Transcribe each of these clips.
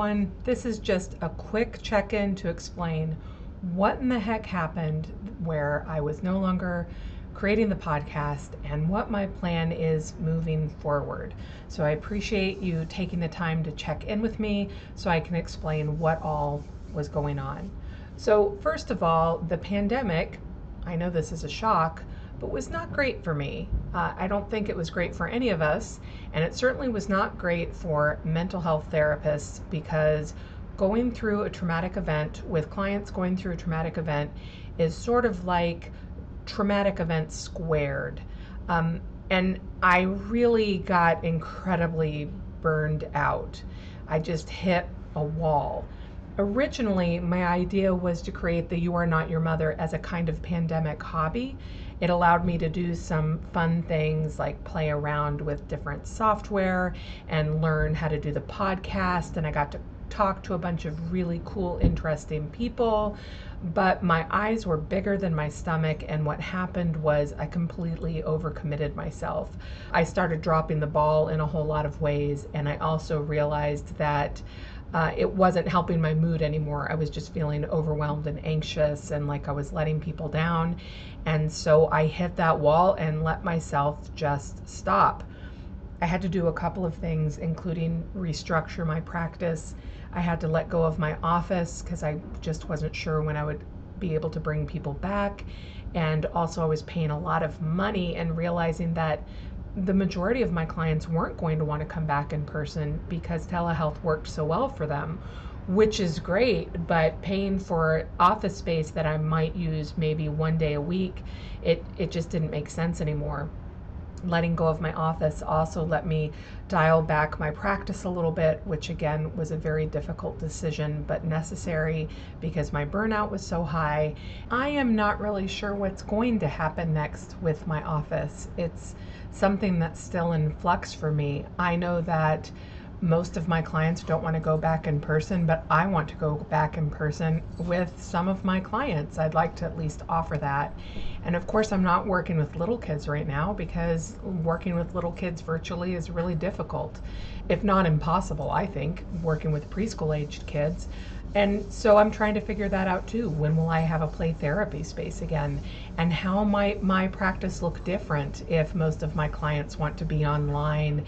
Everyone, this is just a quick check in to explain what in the heck happened where I was no longer creating the podcast and what my plan is moving forward. So I appreciate you taking the time to check in with me so I can explain what all was going on. So, first of all, the pandemic, I know this is a shock, but was not great for me. Uh, I don't think it was great for any of us, and it certainly was not great for mental health therapists because going through a traumatic event with clients going through a traumatic event is sort of like traumatic events squared. Um, and I really got incredibly burned out. I just hit a wall originally my idea was to create the You Are Not Your Mother as a kind of pandemic hobby. It allowed me to do some fun things like play around with different software and learn how to do the podcast. And I got to talk to a bunch of really cool, interesting people. But my eyes were bigger than my stomach, and what happened was I completely overcommitted myself. I started dropping the ball in a whole lot of ways, and I also realized that uh, it wasn't helping my mood anymore. I was just feeling overwhelmed and anxious and like I was letting people down. And so I hit that wall and let myself just stop. I had to do a couple of things, including restructure my practice. I had to let go of my office because I just wasn't sure when I would be able to bring people back. And also, I was paying a lot of money and realizing that the majority of my clients weren't going to want to come back in person because telehealth worked so well for them, which is great. But paying for office space that I might use maybe one day a week, it, it just didn't make sense anymore letting go of my office also let me dial back my practice a little bit, which again was a very difficult decision but necessary because my burnout was so high. I am not really sure what's going to happen next with my office. It's something that's still in flux for me. I know that most of my clients don't want to go back in person, but I want to go back in person with some of my clients. I'd like to at least offer that. And of course, I'm not working with little kids right now because working with little kids virtually is really difficult, if not impossible, I think, working with preschool aged kids. And so I'm trying to figure that out too. When will I have a play therapy space again? And how might my practice look different if most of my clients want to be online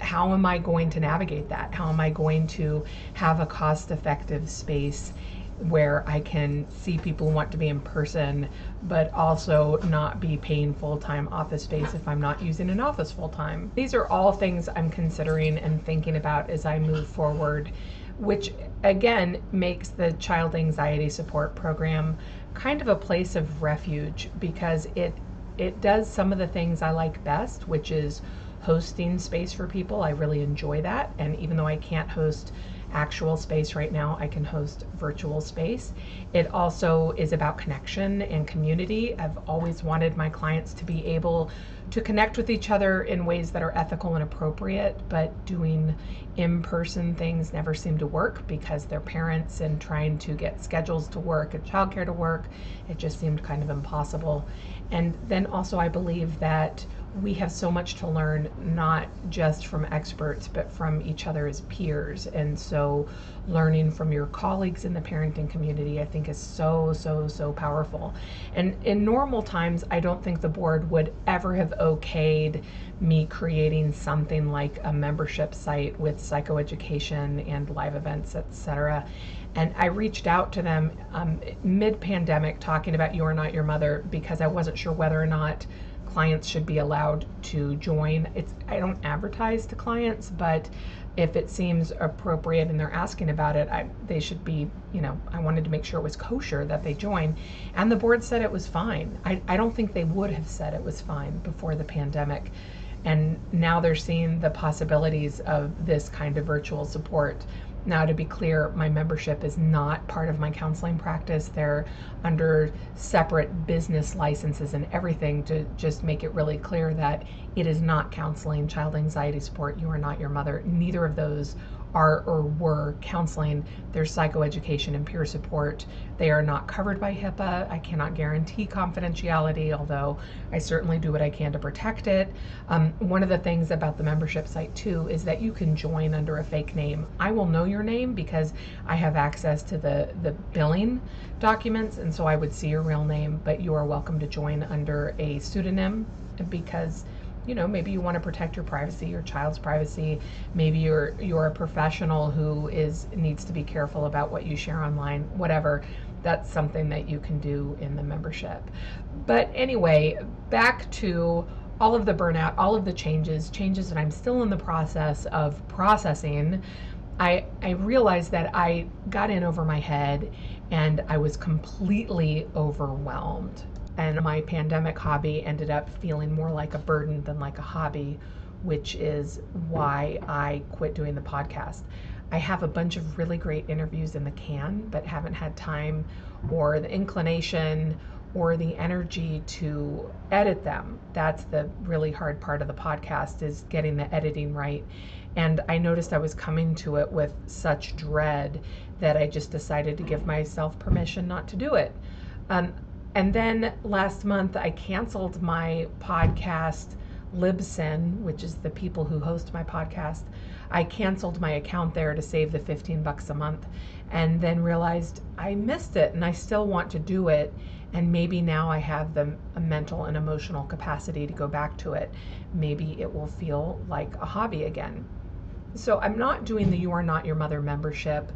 how am I going to navigate that? How am I going to have a cost effective space where I can see people want to be in person, but also not be paying full time office space if I'm not using an office full time? These are all things I'm considering and thinking about as I move forward, which again makes the child anxiety support program kind of a place of refuge because it it does some of the things I like best, which is hosting space for people. I really enjoy that. And even though I can't host actual space right now, I can host virtual space. It also is about connection and community. I've always wanted my clients to be able to connect with each other in ways that are ethical and appropriate, but doing in person things never seem to work because they're parents and trying to get schedules to work and childcare to work, it just seemed kind of impossible. And then also, I believe that we have so much to learn, not just from experts, but from each other as peers. And so, learning from your colleagues in the parenting community, I think, is so, so, so powerful. And in normal times, I don't think the board would ever have okayed me creating something like a membership site with psychoeducation and live events, etc. And I reached out to them um, mid pandemic talking about You Are Not Your Mother because I wasn't sure whether or not clients should be allowed to join. It's I don't advertise to clients, but if it seems appropriate and they're asking about it, I, they should be, you know, I wanted to make sure it was kosher that they join. And the board said it was fine. I, I don't think they would have said it was fine before the pandemic. And now they're seeing the possibilities of this kind of virtual support now, to be clear, my membership is not part of my counseling practice. They're under separate business licenses and everything to just make it really clear that it is not counseling, child anxiety support. You are not your mother. Neither of those are or were counseling, there's psychoeducation and peer support. They are not covered by HIPAA. I cannot guarantee confidentiality, although I certainly do what I can to protect it. Um, one of the things about the membership site, too, is that you can join under a fake name. I will know your name because I have access to the, the billing documents, and so I would see your real name, but you are welcome to join under a pseudonym because you know maybe you want to protect your privacy your child's privacy. Maybe you're you're a professional who is needs to be careful about what you share online whatever. That's something that you can do in the membership. But anyway back to all of the burnout all of the changes changes that i'm still in the process of processing. I, I realized that I got in over my head and I was completely overwhelmed and my pandemic hobby ended up feeling more like a burden than like a hobby, which is why I quit doing the podcast. I have a bunch of really great interviews in the can, but haven't had time or the inclination or the energy to edit them. That's the really hard part of the podcast is getting the editing right. And I noticed I was coming to it with such dread that I just decided to give myself permission not to do it. Um, and then last month, I canceled my podcast, Libsyn, which is the people who host my podcast. I canceled my account there to save the 15 bucks a month and then realized I missed it and I still want to do it. And maybe now I have the mental and emotional capacity to go back to it. Maybe it will feel like a hobby again. So I'm not doing the You Are Not Your Mother membership.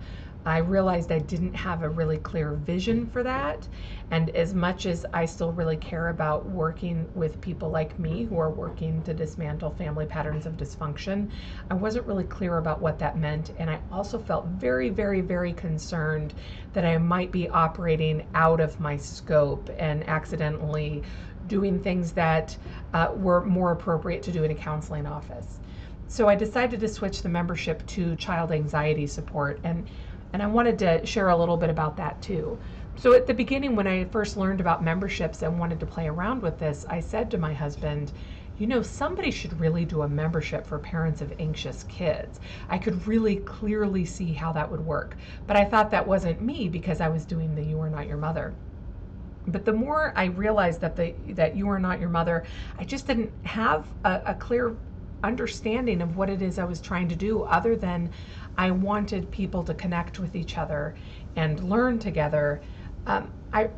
I realized I didn't have a really clear vision for that. And as much as I still really care about working with people like me who are working to dismantle family patterns of dysfunction, I wasn't really clear about what that meant. And I also felt very, very, very concerned that I might be operating out of my scope and accidentally doing things that uh, were more appropriate to do in a counseling office. So I decided to switch the membership to child anxiety support. And and I wanted to share a little bit about that too. So at the beginning, when I first learned about memberships and wanted to play around with this, I said to my husband, you know, somebody should really do a membership for parents of anxious kids. I could really clearly see how that would work. But I thought that wasn't me because I was doing the You Are Not Your Mother. But the more I realized that the that You Are Not Your Mother, I just didn't have a, a clear understanding of what it is I was trying to do other than I wanted people to connect with each other and learn together. Um, I,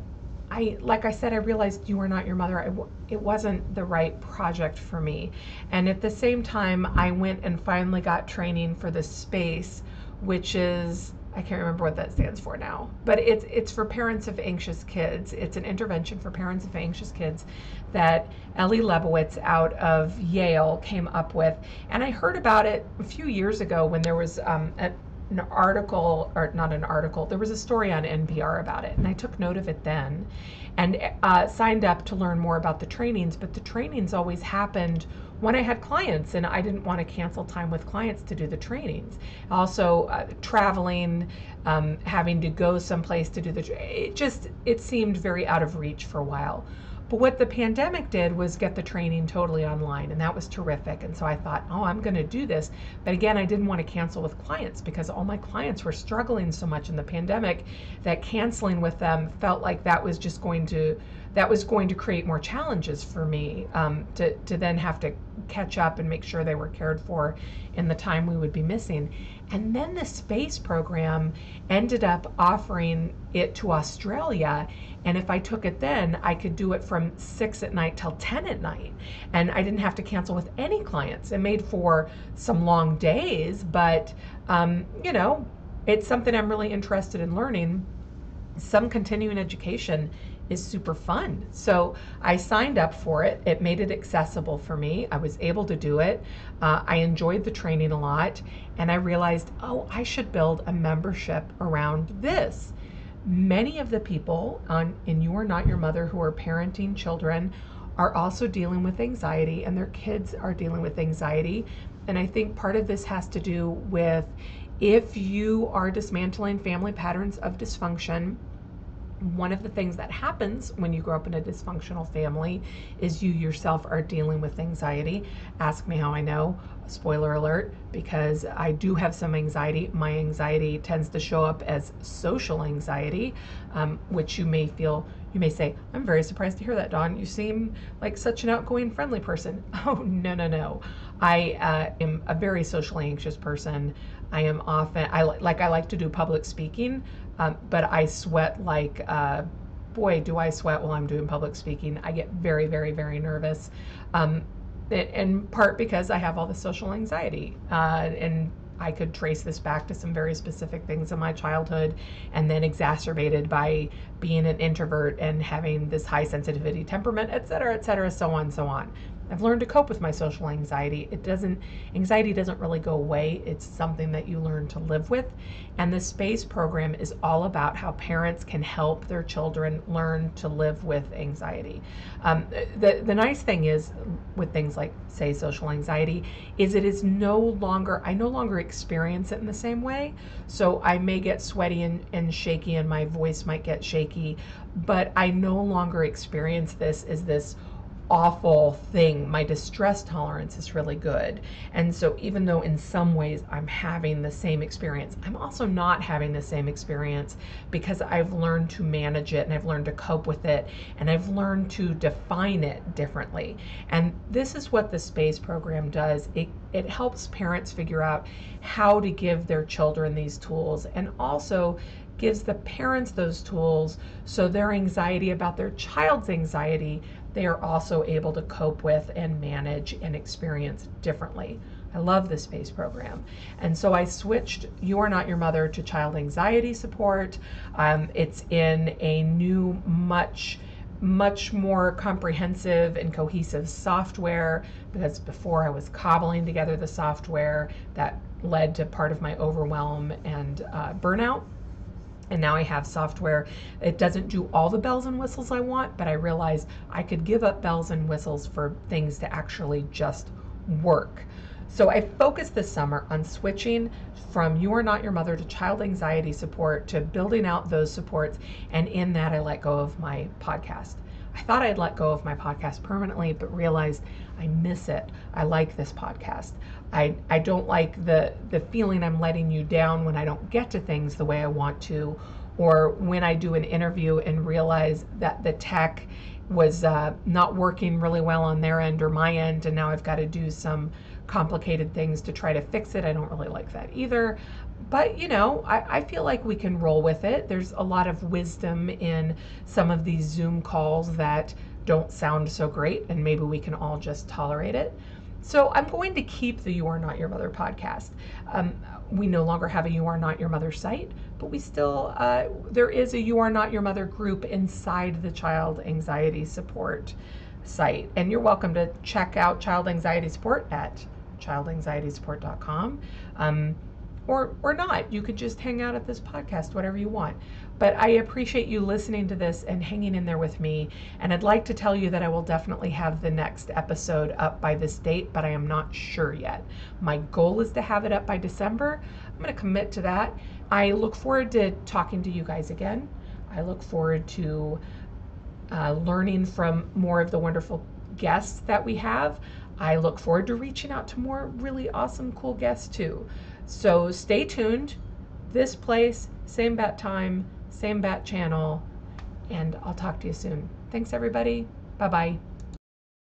I, like I said, I realized you were not your mother. It wasn't the right project for me. And at the same time, I went and finally got training for the SPACE, which is I can't remember what that stands for now, but it's it's for parents of anxious kids. It's an intervention for parents of anxious kids that Eli Lebowitz out of Yale came up with, and I heard about it a few years ago when there was um, a, an article or not an article. There was a story on NPR about it, and I took note of it then, and uh, signed up to learn more about the trainings. But the trainings always happened when I had clients and I didn't want to cancel time with clients to do the trainings. Also, uh, traveling, um, having to go someplace to do the, it just, it seemed very out of reach for a while. But what the pandemic did was get the training totally online, and that was terrific. And so I thought, oh, I'm going to do this. But again, I didn't want to cancel with clients because all my clients were struggling so much in the pandemic that canceling with them felt like that was just going to that was going to create more challenges for me um, to, to then have to catch up and make sure they were cared for in the time we would be missing. And then the SPACE program ended up offering it to Australia. And if I took it then, I could do it from six at night till 10 at night. And I didn't have to cancel with any clients. It made for some long days, but, um, you know, it's something I'm really interested in learning. Some continuing education is super fun. So I signed up for it. It made it accessible for me. I was able to do it. Uh, I enjoyed the training a lot. And I realized, oh, I should build a membership around this. Many of the people on in You Are Not Your Mother who are parenting children are also dealing with anxiety, and their kids are dealing with anxiety. And I think part of this has to do with if you are dismantling family patterns of dysfunction one of the things that happens when you grow up in a dysfunctional family is you yourself are dealing with anxiety. Ask me how I know. Spoiler alert, because I do have some anxiety. My anxiety tends to show up as social anxiety, um, which you may feel, you may say, I'm very surprised to hear that, Dawn. You seem like such an outgoing, friendly person. Oh, no, no, no. I uh, am a very socially anxious person. I am often, I like, I like to do public speaking. Um, but I sweat like, uh, boy, do I sweat while I'm doing public speaking. I get very, very, very nervous. Um, in part because I have all the social anxiety. Uh, and I could trace this back to some very specific things in my childhood and then exacerbated by being an introvert and having this high sensitivity temperament, et cetera, et cetera, so on, so on. I've learned to cope with my social anxiety. It doesn't, anxiety doesn't really go away. It's something that you learn to live with. And the SPACE program is all about how parents can help their children learn to live with anxiety. Um, the, the nice thing is with things like, say, social anxiety, is it is no longer, I no longer experience it in the same way. So I may get sweaty and, and shaky and my voice might get shaky, but I no longer experience this as this awful thing. My distress tolerance is really good. And so, even though in some ways I'm having the same experience, I'm also not having the same experience because I've learned to manage it and I've learned to cope with it and I've learned to define it differently. And this is what the SPACE program does it, it helps parents figure out how to give their children these tools and also gives the parents those tools so their anxiety about their child's anxiety they are also able to cope with and manage and experience differently. I love the SPACE program. And so I switched You Are Not Your Mother to child anxiety support. Um, it's in a new, much much more comprehensive and cohesive software because before I was cobbling together the software that led to part of my overwhelm and uh, burnout and now I have software. It doesn't do all the bells and whistles I want, but I realized I could give up bells and whistles for things to actually just work. So I focused this summer on switching from You Are Not Your Mother to child anxiety support to building out those supports. And in that, I let go of my podcast. I thought I'd let go of my podcast permanently, but realized I miss it. I like this podcast. I, I don't like the, the feeling I'm letting you down when I don't get to things the way I want to, or when I do an interview and realize that the tech was uh, not working really well on their end or my end, and now I've got to do some complicated things to try to fix it. I don't really like that either. But, you know, I, I feel like we can roll with it. There's a lot of wisdom in some of these Zoom calls that don't sound so great, and maybe we can all just tolerate it. So I'm going to keep the You Are Not Your Mother podcast. Um, we no longer have a You Are Not Your Mother site, but we still, uh, there is a You Are Not Your Mother group inside the child anxiety support site. And you're welcome to check out child anxiety support at childanxietysupport.com. Um, or, or not. You could just hang out at this podcast, whatever you want. But I appreciate you listening to this and hanging in there with me. And I'd like to tell you that I will definitely have the next episode up by this date, but I am not sure yet. My goal is to have it up by December. I'm going to commit to that. I look forward to talking to you guys again. I look forward to uh, learning from more of the wonderful guests that we have. I look forward to reaching out to more really awesome, cool guests too. So stay tuned. This place, same bat time, same bat channel, and I'll talk to you soon. Thanks, everybody. Bye bye.